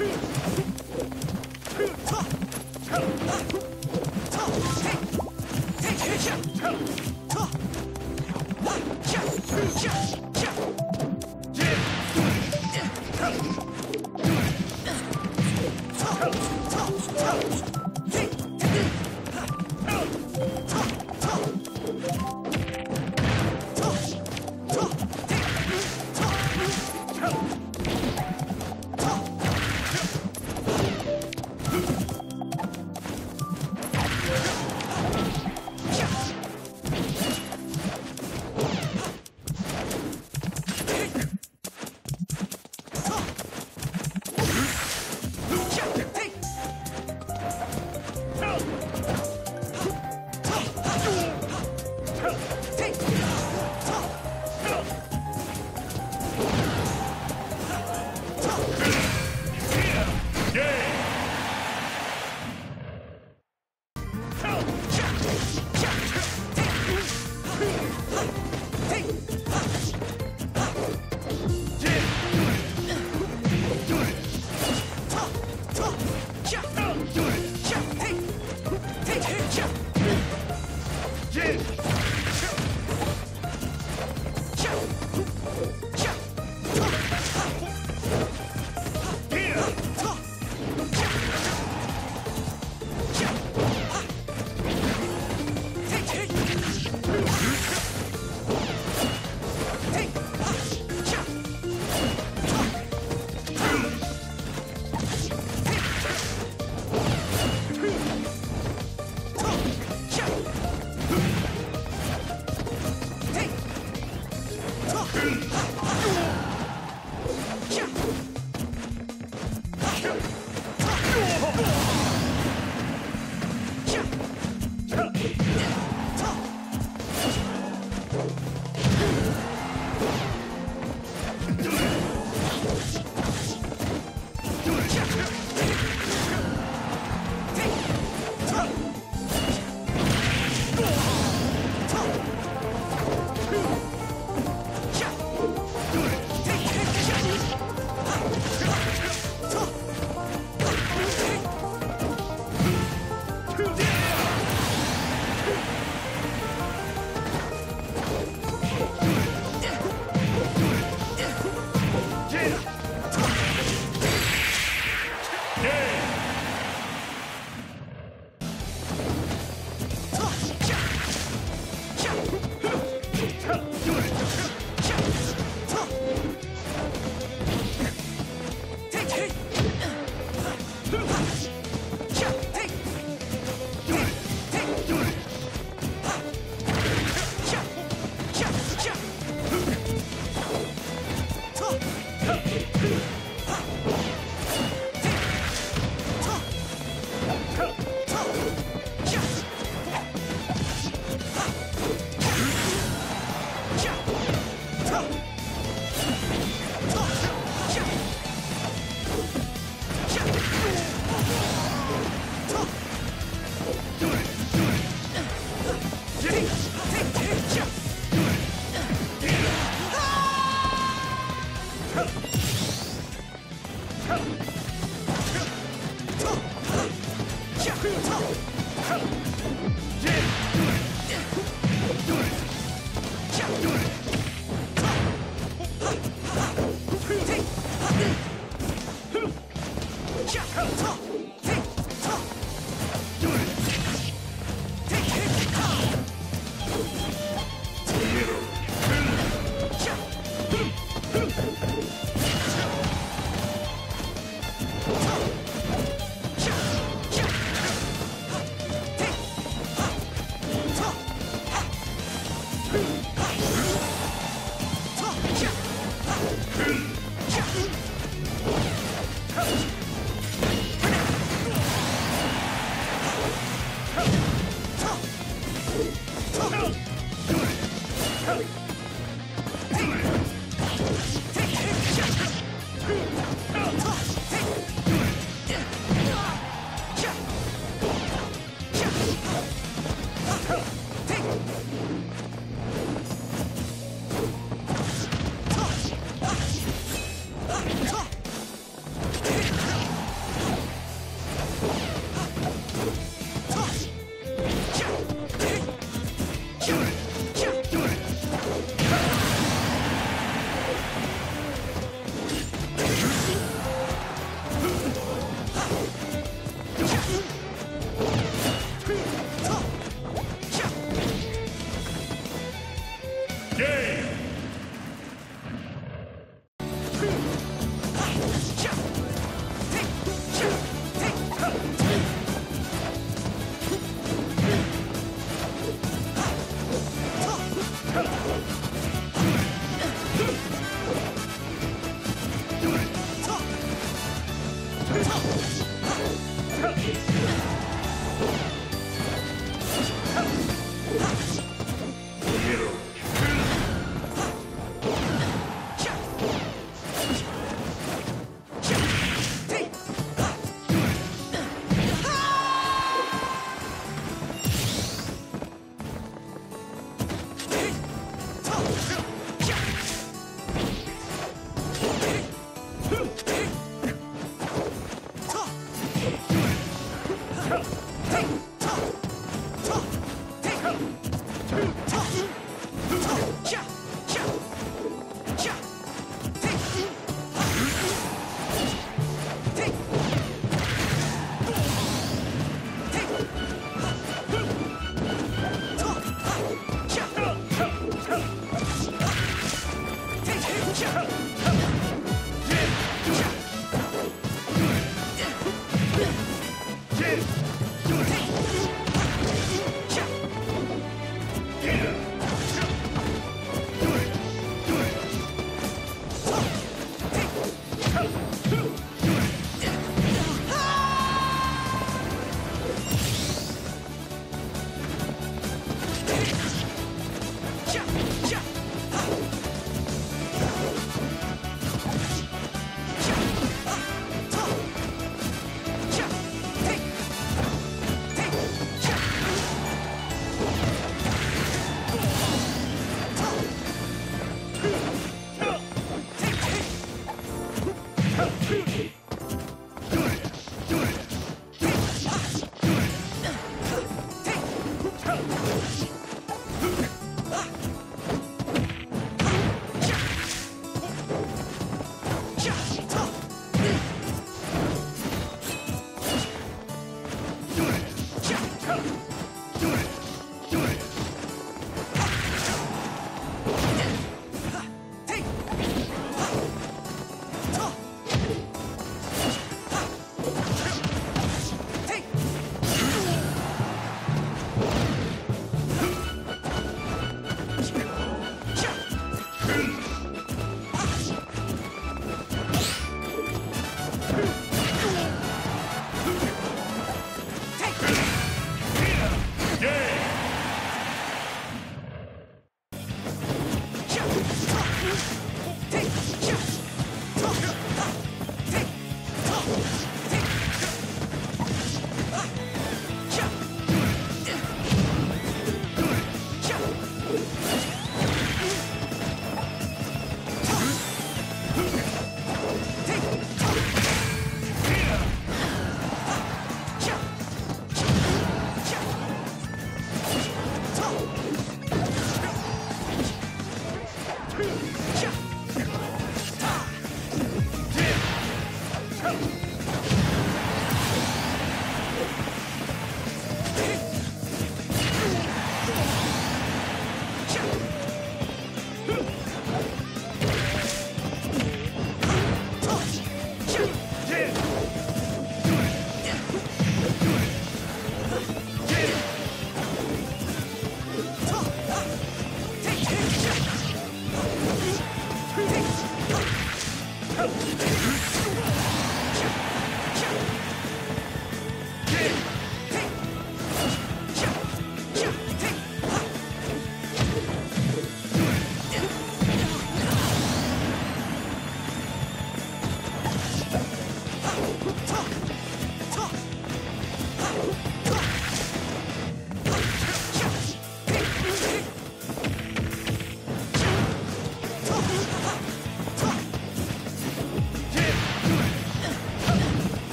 Let's go.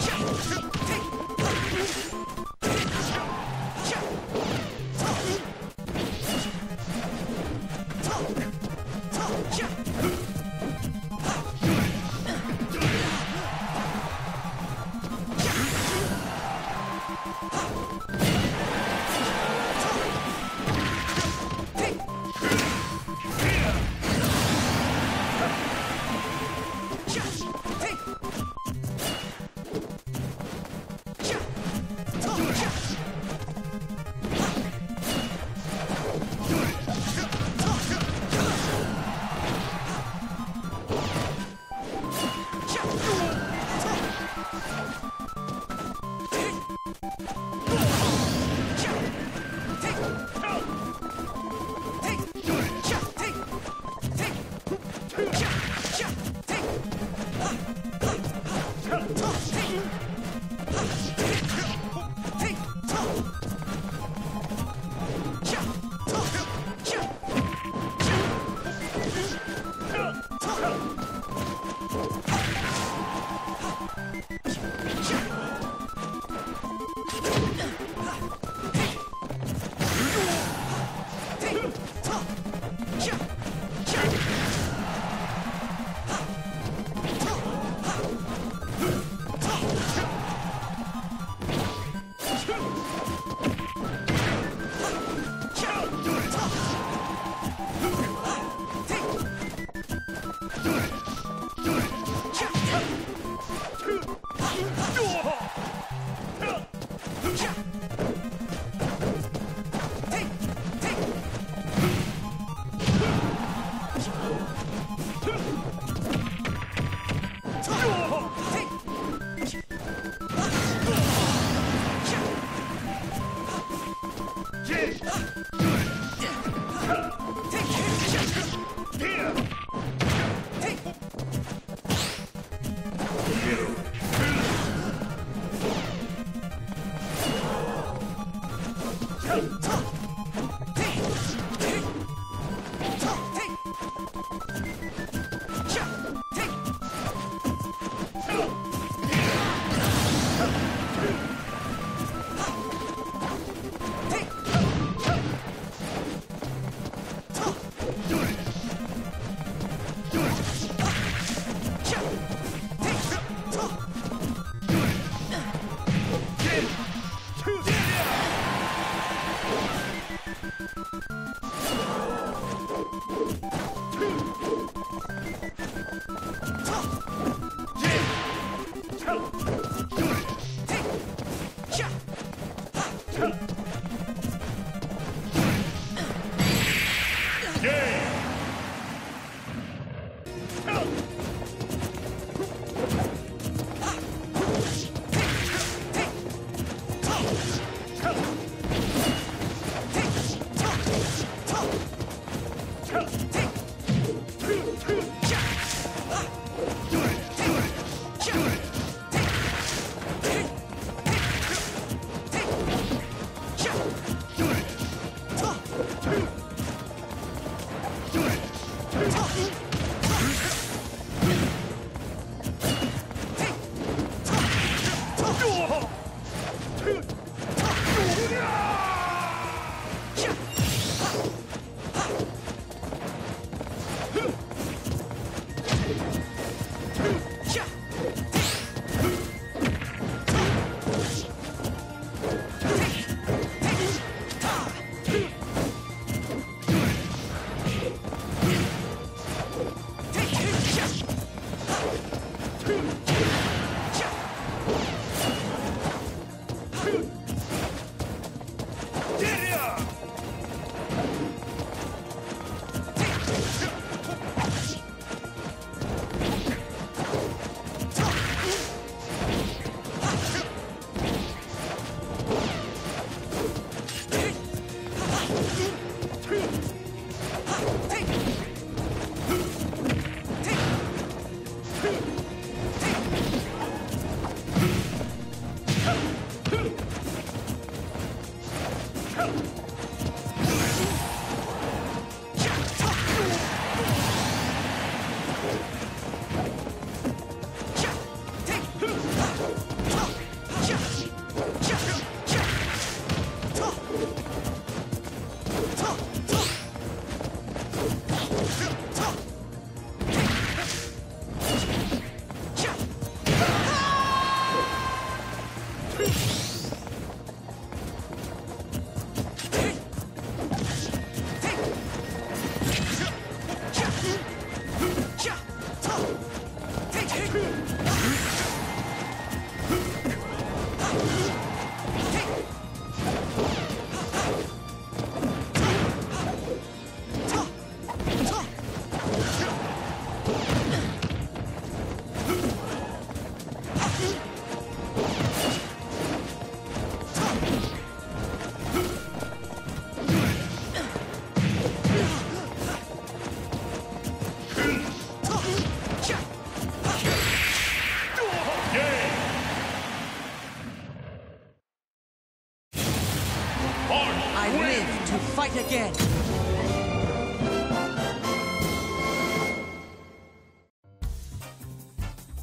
Take Yeah.